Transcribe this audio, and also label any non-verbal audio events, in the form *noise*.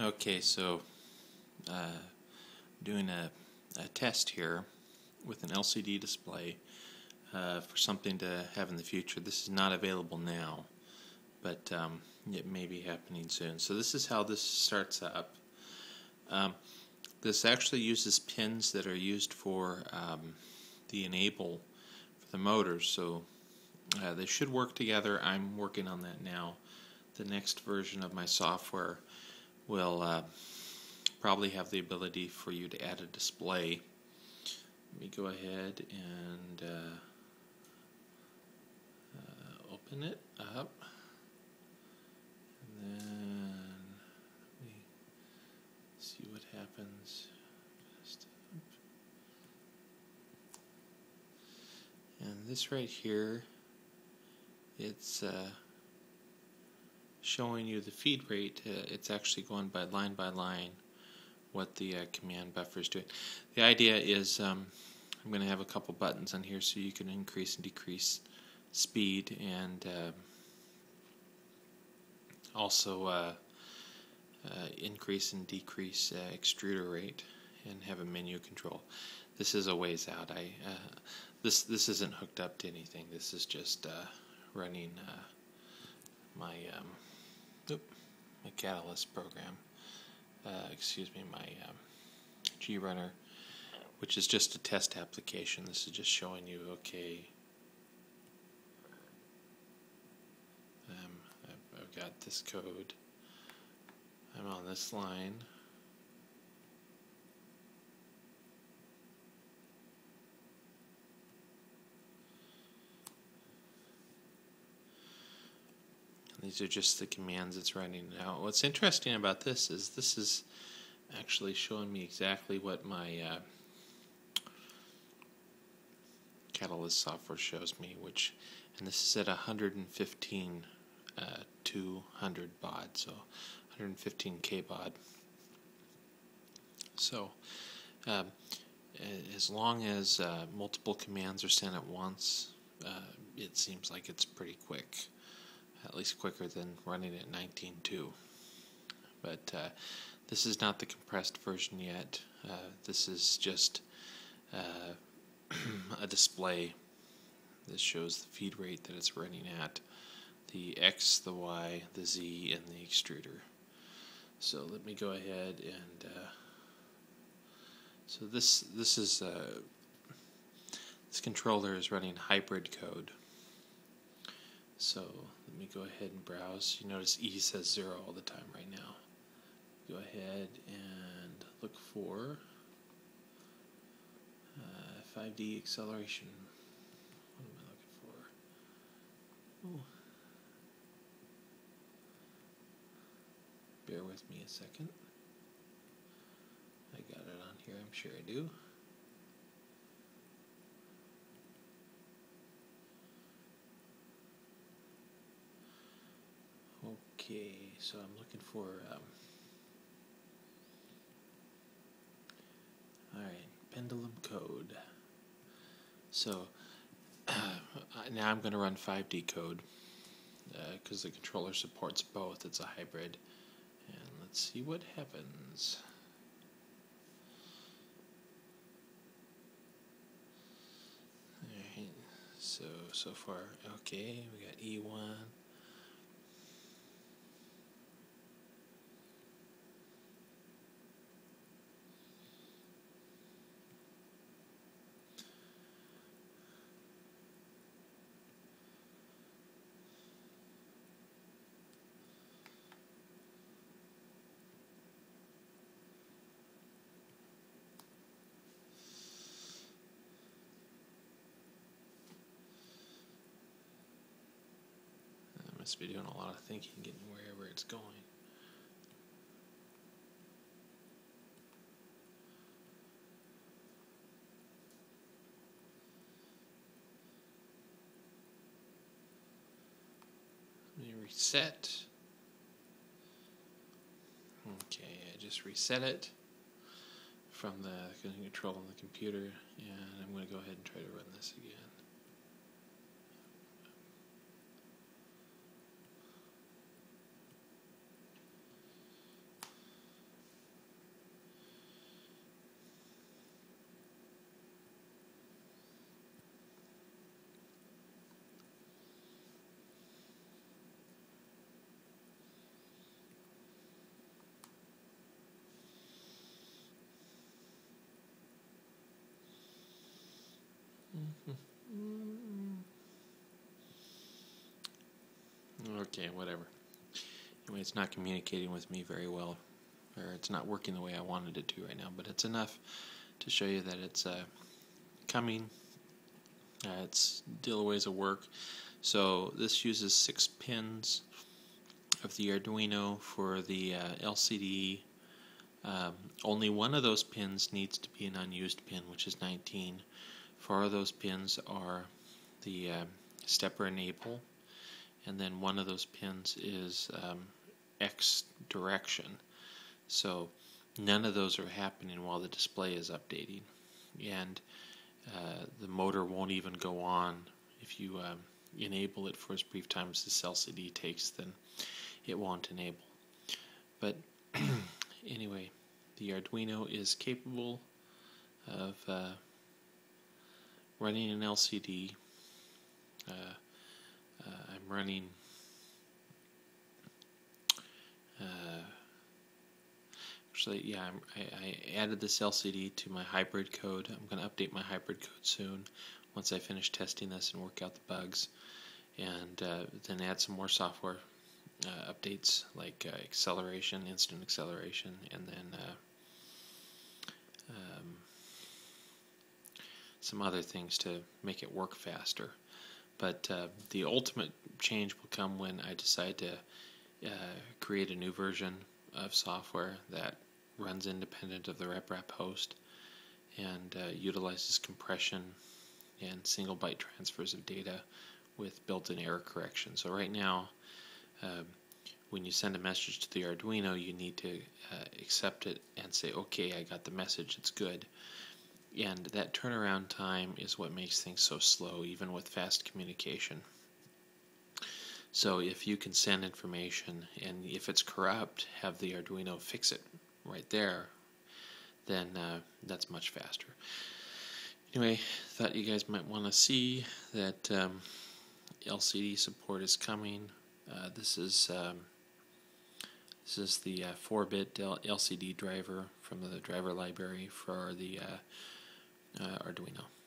Okay, so uh, doing a, a test here with an LCD display uh, for something to have in the future. This is not available now, but um, it may be happening soon. So this is how this starts up. Um, this actually uses pins that are used for um, the enable for the motors, so uh, they should work together. I'm working on that now. The next version of my software will uh, probably have the ability for you to add a display. Let me go ahead and uh, uh, open it up. And then let me see what happens. And this right here, it's uh, showing you the feed rate. Uh, it's actually going by line by line what the uh, command buffer is doing. The idea is um, I'm going to have a couple buttons on here so you can increase and decrease speed and uh, also uh increase and decrease uh, extruder rate and have a menu control. This is a ways out. I uh, this this isn't hooked up to anything. This is just running my um, My Catalyst program. Uh, excuse me, my um, GRunner, which is just a test application. This is just showing you, okay, um, I've, I've got this code. I'm on this line. These are just the commands it's running now. What's interesting about this is this is actually showing me exactly what my uh, Catalyst software shows me, which, and this is at 115 uh, 200 baud, so 115 k baud. So, um, as long as uh, multiple commands are sent at once, uh, it seems like it's pretty quick least quicker than running at 19.2. But uh, this is not the compressed version yet. Uh, this is just uh, *clears throat* a display that shows the feed rate that it's running at, the X, the Y, the Z, and the extruder. So let me go ahead and uh, so this this is uh, this controller is running hybrid code. So let me go ahead and browse. You notice E says 0 all the time right now. Go ahead and look for uh, 5D acceleration. What am I looking for? Ooh. Bear with me a second. I got it on here, I'm sure I do. Okay, so I'm looking for. Um, all right, pendulum code. So uh, *clears throat* now I'm going to run 5D code because uh, the controller supports both. It's a hybrid, and let's see what happens. All right, so so far okay. We got E1. Must be doing a lot of thinking getting wherever it's going. Let me reset. Okay, I just reset it from the control on the computer, and I'm going to go ahead and try to run this again. Okay, whatever. Anyway, it's not communicating with me very well, or it's not working the way I wanted it to right now, but it's enough to show you that it's uh, coming. Uh, it's still a ways of work. So this uses six pins of the Arduino for the uh, LCD. Um, only one of those pins needs to be an unused pin, which is 19. Four of those pins are the uh, stepper enable, and then one of those pins is um, X direction. So none of those are happening while the display is updating, and uh, the motor won't even go on if you um, enable it for as brief time as this LCD takes. Then it won't enable. But *clears throat* anyway, the Arduino is capable of uh, running an LCD. Uh, uh, running uh, actually yeah I, I added this LCD to my hybrid code I'm going to update my hybrid code soon once I finish testing this and work out the bugs and uh, then add some more software uh, updates like uh, acceleration, instant acceleration, and then uh, um, some other things to make it work faster. But uh, the ultimate change will come when I decide to uh, create a new version of software that runs independent of the RepRap host and uh, utilizes compression and single byte transfers of data with built-in error correction. So right now, um, when you send a message to the Arduino, you need to uh, accept it and say, okay, I got the message, it's good. And that turnaround time is what makes things so slow, even with fast communication. So if you can send information and if it's corrupt, have the Arduino fix it right there, then uh, that's much faster. Anyway, thought you guys might want to see that um, LCD support is coming. Uh, this is um, this is the 4-bit uh, LCD driver from the driver library for the uh, uh, Arduino.